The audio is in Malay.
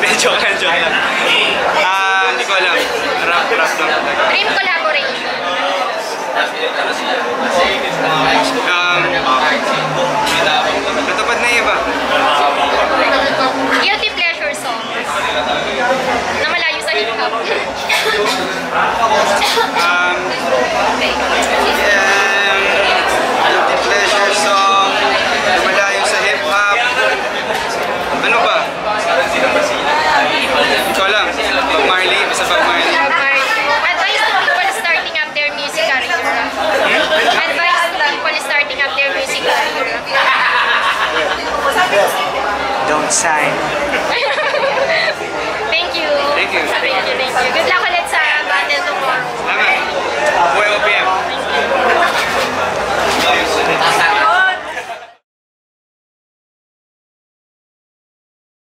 Bejok kan jualan. Ah, ni kau lah. Rap, rap, rap. outside.